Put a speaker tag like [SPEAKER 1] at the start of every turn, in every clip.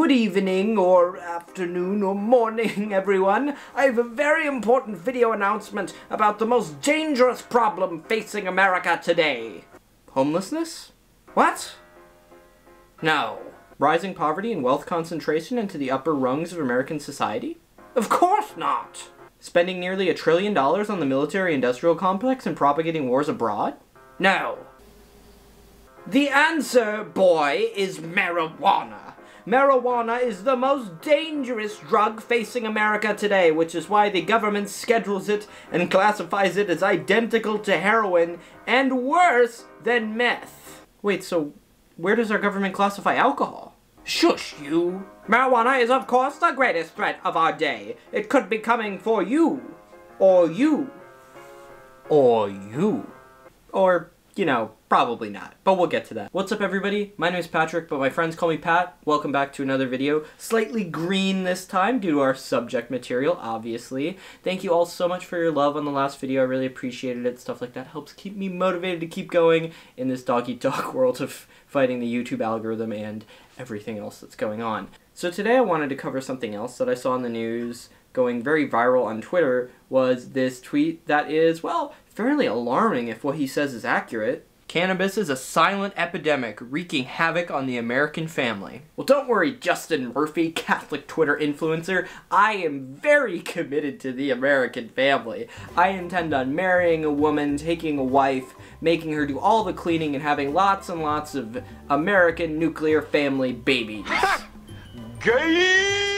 [SPEAKER 1] Good evening, or afternoon, or morning, everyone. I have a very important video announcement about the most dangerous problem facing America today. Homelessness? What? No. Rising poverty and wealth concentration into the upper rungs of American society? Of course not! Spending nearly a trillion dollars on the military industrial complex and propagating wars abroad? No. The answer, boy, is marijuana. Marijuana is the most dangerous drug facing America today, which is why the government schedules it and classifies it as identical to heroin and worse than meth. Wait, so where does our government classify alcohol? Shush, you! Marijuana is, of course, the greatest threat of our day. It could be coming for you. Or you. Or you. Or, you know, Probably not, but we'll get to that. What's up everybody? My name is Patrick, but my friends call me Pat. Welcome back to another video. Slightly green this time due to our subject material, obviously. Thank you all so much for your love on the last video. I really appreciated it. Stuff like that helps keep me motivated to keep going in this dog-eat-dog world of fighting the YouTube algorithm and everything else that's going on. So today I wanted to cover something else that I saw in the news going very viral on Twitter was this tweet that is, well, fairly alarming if what he says is accurate. Cannabis is a silent epidemic wreaking havoc on the American family. Well, don't worry, Justin Murphy, Catholic Twitter influencer. I am very committed to the American family. I intend on marrying a woman, taking a wife, making her do all the cleaning, and having lots and lots of American nuclear family babies. Gay!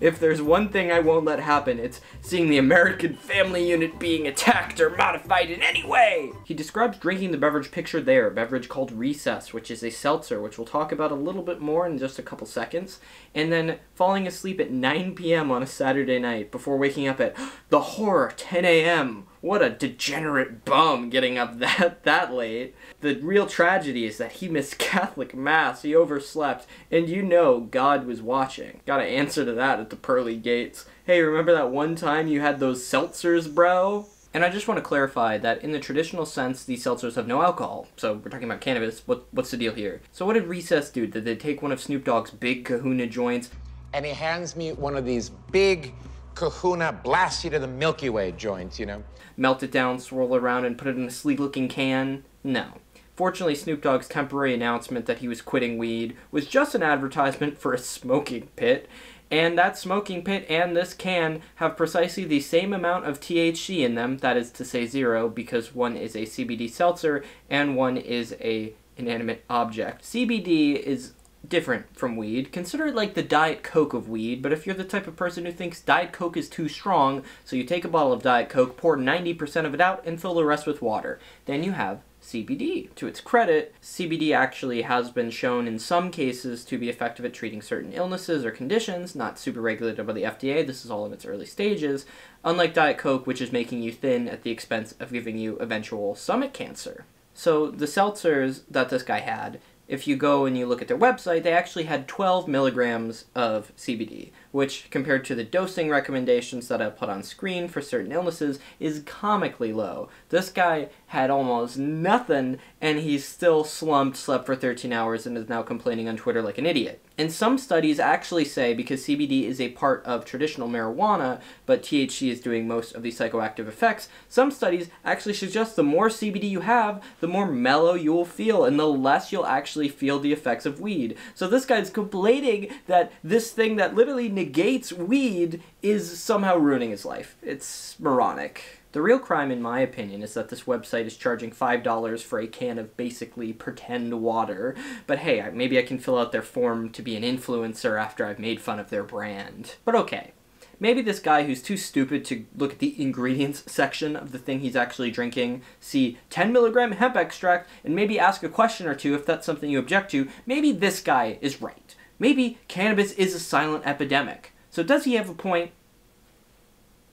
[SPEAKER 1] If there's one thing I won't let happen, it's seeing the American family unit being attacked or modified in any way! He describes drinking the beverage pictured there, a beverage called Recess, which is a seltzer, which we'll talk about a little bit more in just a couple seconds, and then falling asleep at 9 p.m. on a Saturday night before waking up at the horror 10 a.m. What a degenerate bum getting up that that late. The real tragedy is that he missed Catholic Mass, he overslept, and you know God was watching. Gotta answer to that at the pearly gates. Hey, remember that one time you had those seltzers, bro? And I just want to clarify that in the traditional sense, these seltzers have no alcohol. So we're talking about cannabis. What, what's the deal here? So what did Recess do? Did they take one of Snoop Dogg's big kahuna joints?
[SPEAKER 2] And he hands me one of these big kahuna blast you to the Milky Way joints, you know?
[SPEAKER 1] Melt it down, swirl it around, and put it in a sleek looking can? No. Fortunately, Snoop Dogg's temporary announcement that he was quitting weed was just an advertisement for a smoking pit, and that smoking pit and this can have precisely the same amount of THC in them, that is to say zero, because one is a CBD seltzer and one is a inanimate object. CBD is different from weed. Consider it like the Diet Coke of weed, but if you're the type of person who thinks Diet Coke is too strong, so you take a bottle of Diet Coke, pour 90% of it out, and fill the rest with water, then you have CBD. To its credit, CBD actually has been shown in some cases to be effective at treating certain illnesses or conditions, not super regulated by the FDA, this is all in its early stages, unlike Diet Coke, which is making you thin at the expense of giving you eventual stomach cancer. So the seltzers that this guy had if you go and you look at their website, they actually had 12 milligrams of CBD, which compared to the dosing recommendations that I put on screen for certain illnesses is comically low. This guy had almost nothing and he's still slumped, slept for 13 hours, and is now complaining on Twitter like an idiot. And some studies actually say, because CBD is a part of traditional marijuana, but THC is doing most of the psychoactive effects, some studies actually suggest the more CBD you have, the more mellow you will feel, and the less you'll actually feel the effects of weed. So this guy's complaining that this thing that literally negates weed is somehow ruining his life. It's moronic. The real crime, in my opinion, is that this website is charging $5 for a can of basically pretend water. But hey, maybe I can fill out their form to be an influencer after I've made fun of their brand. But okay. Maybe this guy who's too stupid to look at the ingredients section of the thing he's actually drinking, see 10 milligram hemp extract, and maybe ask a question or two if that's something you object to, maybe this guy is right. Maybe cannabis is a silent epidemic. So does he have a point?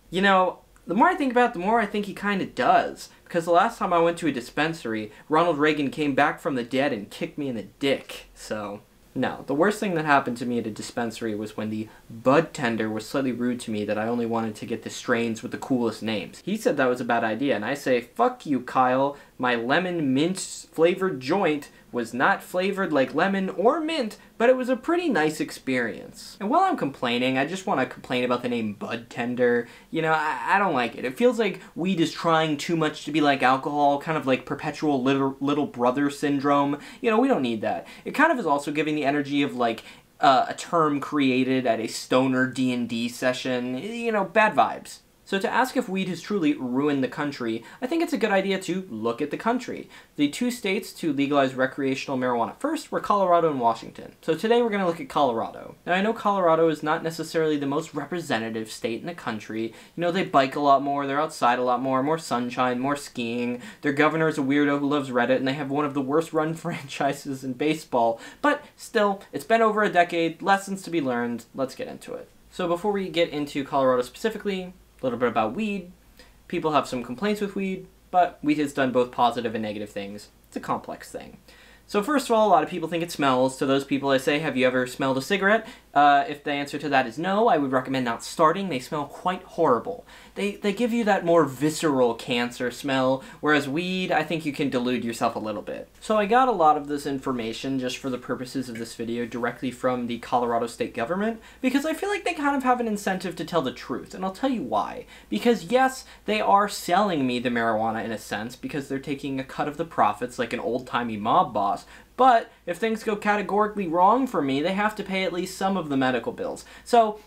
[SPEAKER 1] You know, the more I think about it, the more I think he kind of does. Because the last time I went to a dispensary, Ronald Reagan came back from the dead and kicked me in the dick. So, no. The worst thing that happened to me at a dispensary was when the bud tender was slightly rude to me that I only wanted to get the strains with the coolest names. He said that was a bad idea, and I say, fuck you, Kyle. My lemon mint flavored joint was not flavored like lemon or mint, but it was a pretty nice experience. And while I'm complaining, I just want to complain about the name Bud Tender. You know, I, I, don't like it. It feels like weed is trying too much to be like alcohol, kind of like perpetual little, little brother syndrome. You know, we don't need that. It kind of is also giving the energy of like uh, a term created at a stoner D&D session. You know, bad vibes. So to ask if weed has truly ruined the country, I think it's a good idea to look at the country. The two states to legalize recreational marijuana first were Colorado and Washington. So today we're going to look at Colorado. Now I know Colorado is not necessarily the most representative state in the country. You know, they bike a lot more, they're outside a lot more, more sunshine, more skiing. Their governor is a weirdo who loves Reddit, and they have one of the worst run franchises in baseball. But still, it's been over a decade, lessons to be learned. Let's get into it. So before we get into Colorado specifically, a little bit about weed. People have some complaints with weed, but weed has done both positive and negative things. It's a complex thing. So first of all, a lot of people think it smells. To those people I say, have you ever smelled a cigarette? Uh, if the answer to that is no, I would recommend not starting. They smell quite horrible. They, they give you that more visceral cancer smell, whereas weed, I think you can delude yourself a little bit. So I got a lot of this information just for the purposes of this video directly from the Colorado state government, because I feel like they kind of have an incentive to tell the truth, and I'll tell you why. Because yes, they are selling me the marijuana in a sense, because they're taking a cut of the profits like an old-timey mob boss, but if things go categorically wrong for me, they have to pay at least some of the medical bills. So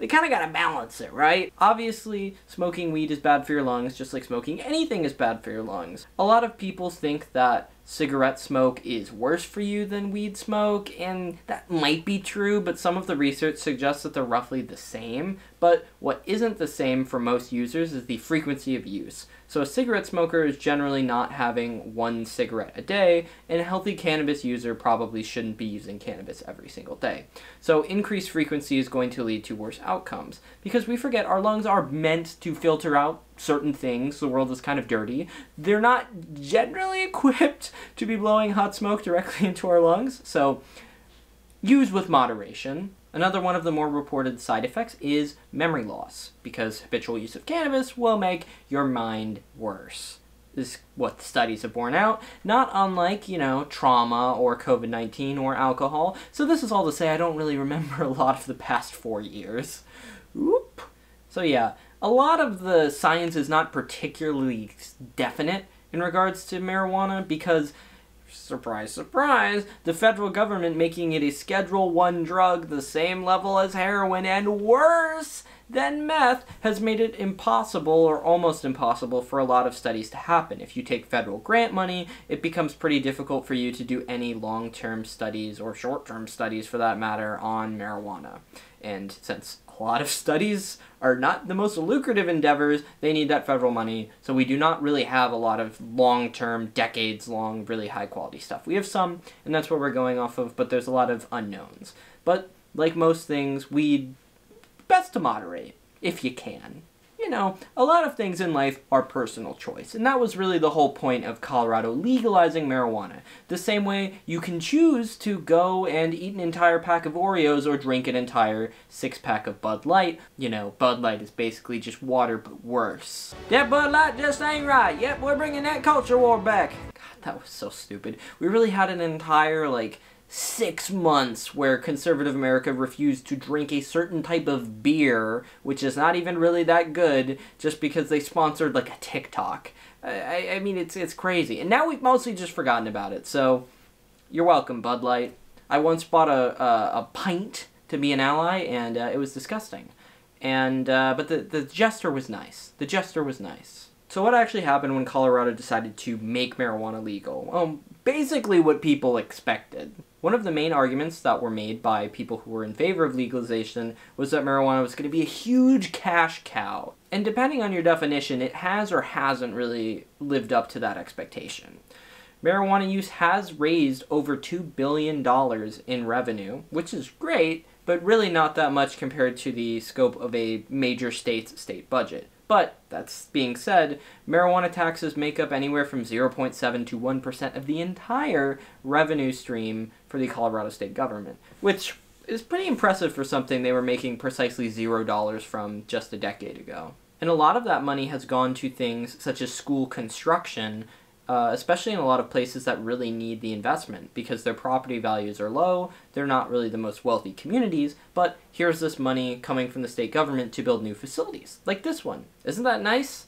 [SPEAKER 1] they kind of got to balance it, right? Obviously, smoking weed is bad for your lungs, just like smoking anything is bad for your lungs. A lot of people think that cigarette smoke is worse for you than weed smoke, and that might be true, but some of the research suggests that they're roughly the same. But what isn't the same for most users is the frequency of use. So a cigarette smoker is generally not having one cigarette a day, and a healthy cannabis user probably shouldn't be using cannabis every single day. So increased frequency is going to lead to worse outcomes, because we forget our lungs are meant to filter out certain things. The world is kind of dirty. They're not generally equipped to be blowing hot smoke directly into our lungs, so use with moderation. Another one of the more reported side effects is memory loss, because habitual use of cannabis will make your mind worse. This is what the studies have borne out, not unlike, you know, trauma or COVID 19 or alcohol. So, this is all to say I don't really remember a lot of the past four years. Oop. So, yeah, a lot of the science is not particularly definite in regards to marijuana because surprise surprise the federal government making it a schedule 1 drug the same level as heroin and worse than meth has made it impossible or almost impossible for a lot of studies to happen. If you take federal grant money, it becomes pretty difficult for you to do any long-term studies or short-term studies for that matter on marijuana. And since a lot of studies are not the most lucrative endeavors, they need that federal money. So we do not really have a lot of long term, decades long, really high quality stuff. We have some, and that's what we're going off of, but there's a lot of unknowns. But like most things, we best to moderate if you can know, a lot of things in life are personal choice. And that was really the whole point of Colorado legalizing marijuana. The same way you can choose to go and eat an entire pack of Oreos or drink an entire six pack of Bud Light. You know, Bud Light is basically just water but worse. That Bud Light just ain't right. Yep, we're bringing that culture war back. God, that was so stupid. We really had an entire, like, six months where conservative America refused to drink a certain type of beer, which is not even really that good, just because they sponsored like a TikTok. I, I mean, it's it's crazy, and now we've mostly just forgotten about it. So, you're welcome, Bud Light. I once bought a a, a pint to be an ally, and uh, it was disgusting. And uh, but the the gesture was nice. The gesture was nice. So what actually happened when Colorado decided to make marijuana legal? Well, basically what people expected. One of the main arguments that were made by people who were in favor of legalization was that marijuana was going to be a huge cash cow. And depending on your definition, it has or hasn't really lived up to that expectation. Marijuana use has raised over $2 billion in revenue, which is great, but really not that much compared to the scope of a major state's state budget. But, that's being said, marijuana taxes make up anywhere from 0.7 to 1% of the entire revenue stream for the Colorado state government, which is pretty impressive for something they were making precisely $0 from just a decade ago. And a lot of that money has gone to things such as school construction uh, especially in a lot of places that really need the investment because their property values are low. They're not really the most wealthy communities, but here's this money coming from the state government to build new facilities, like this one. Isn't that nice?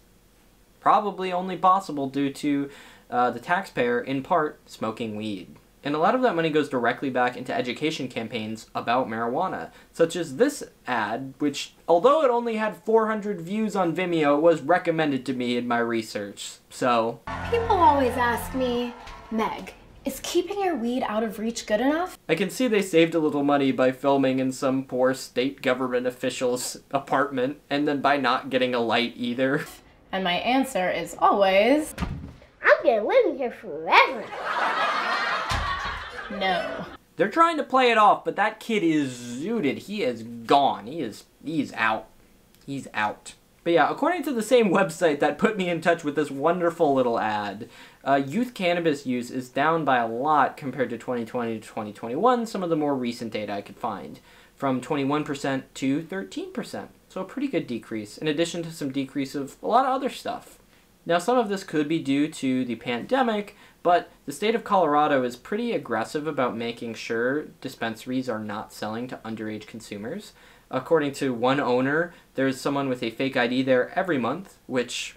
[SPEAKER 1] Probably only possible due to uh, the taxpayer, in part, smoking weed. And a lot of that money goes directly back into education campaigns about marijuana, such as this ad, which, although it only had 400 views on Vimeo, was recommended to me in my research. So.
[SPEAKER 3] People always ask me, Meg, is keeping your weed out of reach good enough?
[SPEAKER 1] I can see they saved a little money by filming in some poor state government official's apartment, and then by not getting a light either.
[SPEAKER 3] And my answer is always,
[SPEAKER 4] I'm gonna live here forever.
[SPEAKER 3] No.
[SPEAKER 1] They're trying to play it off, but that kid is zooted. He is gone. He is he's out. He's out. But yeah, according to the same website that put me in touch with this wonderful little ad, uh, youth cannabis use is down by a lot compared to 2020 to 2021, some of the more recent data I could find, from 21% to 13%. So a pretty good decrease, in addition to some decrease of a lot of other stuff. Now, some of this could be due to the pandemic, but the state of Colorado is pretty aggressive about making sure dispensaries are not selling to underage consumers. According to one owner, there's someone with a fake ID there every month, which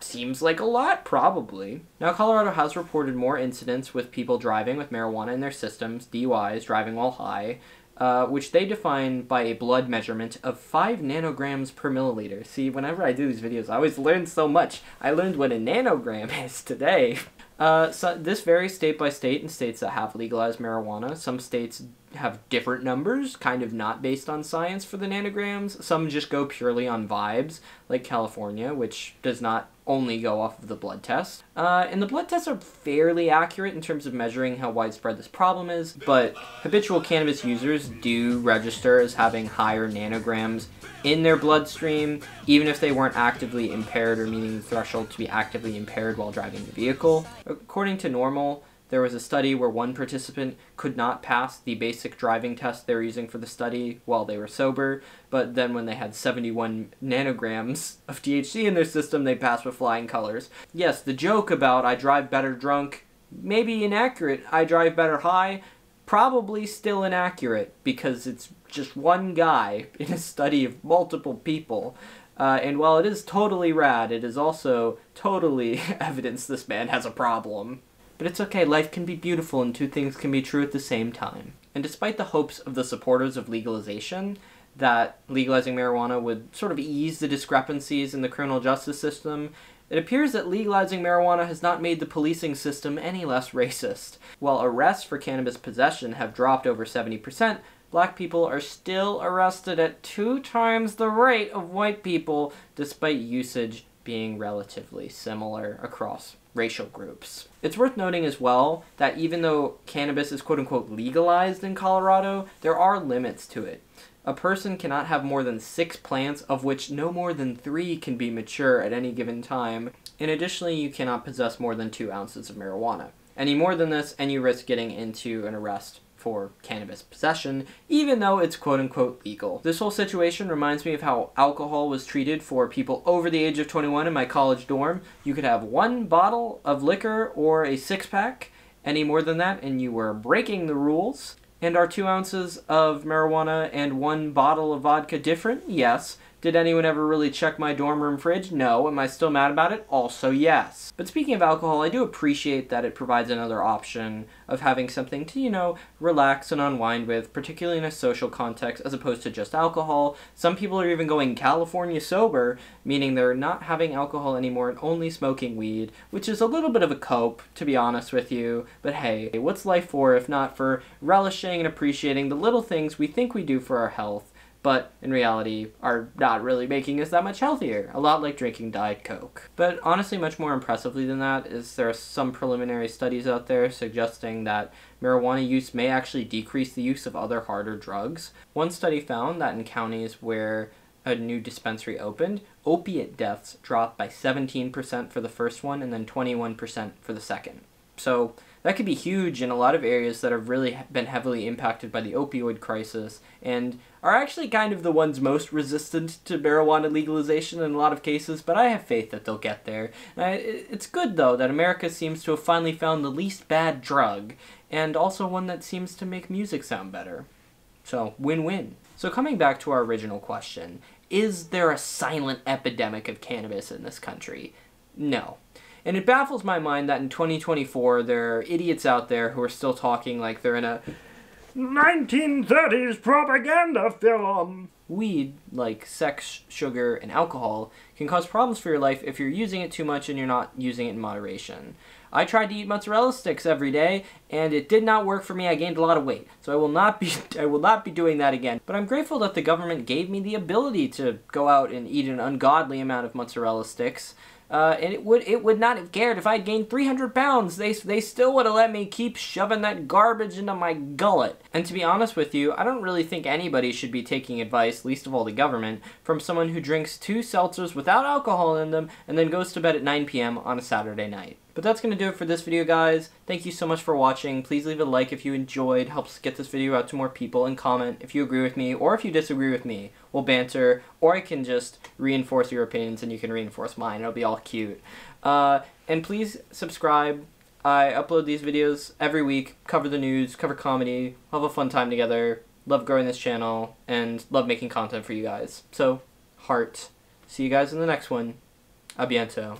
[SPEAKER 1] seems like a lot, probably. Now, Colorado has reported more incidents with people driving with marijuana in their systems, DUIs, driving while high, uh, which they define by a blood measurement of 5 nanograms per milliliter. See, whenever I do these videos, I always learn so much. I learned what a nanogram is today. Uh, so this varies state by state in states that have legalized marijuana. Some states have different numbers, kind of not based on science for the nanograms. Some just go purely on vibes, like California, which does not only go off of the blood test. Uh, and the blood tests are fairly accurate in terms of measuring how widespread this problem is, but habitual cannabis users do register as having higher nanograms in their bloodstream, even if they weren't actively impaired or meeting the threshold to be actively impaired while driving the vehicle. According to NORML, there was a study where one participant could not pass the basic driving test they were using for the study while they were sober, but then when they had 71 nanograms of THC in their system, they passed with flying colors. Yes, the joke about I drive better drunk may be inaccurate. I drive better high, probably still inaccurate because it's just one guy in a study of multiple people. Uh, and while it is totally rad, it is also totally evidence this man has a problem. But it's okay, life can be beautiful and two things can be true at the same time. And despite the hopes of the supporters of legalization, that legalizing marijuana would sort of ease the discrepancies in the criminal justice system, it appears that legalizing marijuana has not made the policing system any less racist. While arrests for cannabis possession have dropped over 70%, black people are still arrested at two times the rate of white people, despite usage being relatively similar across racial groups. It's worth noting as well that even though cannabis is quote unquote legalized in Colorado, there are limits to it. A person cannot have more than six plants, of which no more than three can be mature at any given time. And additionally, you cannot possess more than two ounces of marijuana. Any more than this, and you risk getting into an arrest for cannabis possession, even though it's quote unquote legal. This whole situation reminds me of how alcohol was treated for people over the age of 21 in my college dorm. You could have one bottle of liquor or a six pack, any more than that, and you were breaking the rules. And are two ounces of marijuana and one bottle of vodka different? Yes. Did anyone ever really check my dorm room fridge? No. Am I still mad about it? Also, yes. But speaking of alcohol, I do appreciate that it provides another option of having something to, you know, relax and unwind with, particularly in a social context, as opposed to just alcohol. Some people are even going California sober, meaning they're not having alcohol anymore and only smoking weed, which is a little bit of a cope, to be honest with you. But hey, what's life for if not for relishing and appreciating the little things we think we do for our health? But in reality are not really making us that much healthier. A lot like drinking Diet Coke. But honestly, much more impressively than that is there are some preliminary studies out there suggesting that marijuana use may actually decrease the use of other harder drugs. One study found that in counties where a new dispensary opened, opiate deaths dropped by 17% for the first one and then 21% for the second. So That could be huge in a lot of areas that have really been heavily impacted by the opioid crisis and are actually kind of the ones most resistant to marijuana legalization in a lot of cases, but I have faith that they'll get there. It's good, though, that America seems to have finally found the least bad drug, and also one that seems to make music sound better. So, win win. So, coming back to our original question is there a silent epidemic of cannabis in this country? No. And it baffles my mind that in 2024 there are idiots out there who are still talking like they're in a 1930s propaganda film. Weed, like sex, sugar, and alcohol, can cause problems for your life if you're using it too much and you're not using it in moderation. I tried to eat mozzarella sticks every day and it did not work for me. I gained a lot of weight. So I will not be I will not be doing that again. But I'm grateful that the government gave me the ability to go out and eat an ungodly amount of mozzarella sticks. Uh, and it would it would not have cared if I would gained 300 pounds. They they still would have let me keep shoving that garbage into my gullet. And to be honest with you, I don't really think anybody should be taking advice, least of all the government, from someone who drinks two seltzers without alcohol in them and then goes to bed at 9 p.m. on a Saturday night. But that's going to do it for this video, guys. Thank you so much for watching. Please leave a like if you enjoyed. Helps get this video out to more people. And comment if you agree with me or if you disagree with me. We'll banter. Or I can just reinforce your opinions and you can reinforce mine. It'll be all cute. Uh, and please subscribe. I upload these videos every week. Cover the news. Cover comedy. Have a fun time together. Love growing this channel. And love making content for you guys. So, heart. See you guys in the next one. A.